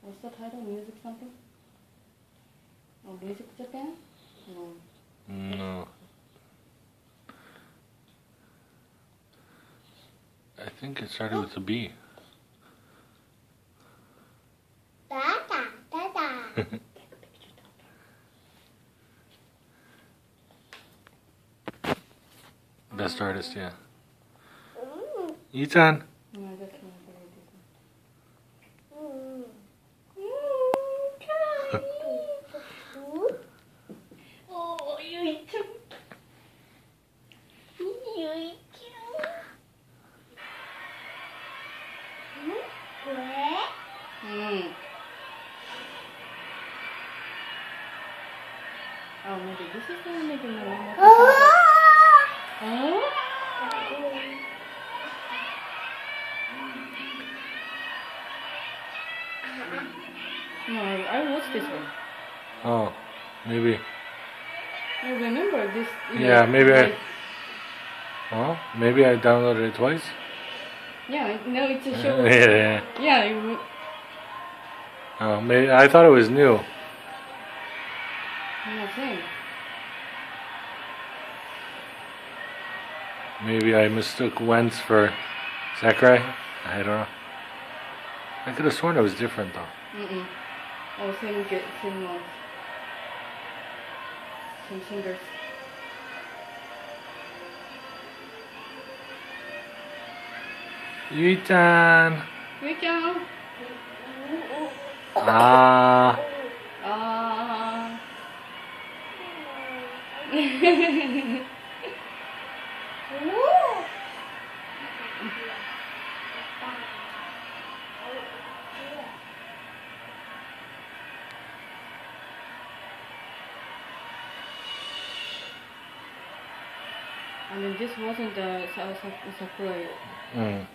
What's the title? Music something? Oh, Music Japan? No. No. I think it started with a B. Da da da da. Best artist, yeah. Mm. Ethan. Mm. Oh, maybe this is going to make a. Oh? No, I, watched this one. Oh, maybe. I remember this. you know, Yeah, maybe I- Well, oh, maybe I downloaded it twice. Yeah, no, it's a show. yeah. Yeah, it, Oh, maybe I thought it was new. Maybe I mistook Wentz for Sakurai. I don't know. I could have sworn it was different though. Mm-mm. Oh, same, ge- same ones. Same singers. Yuitan. Down. Ah. Ah. I mean, this wasn't the Sa- Sa- Sakurai. Mm.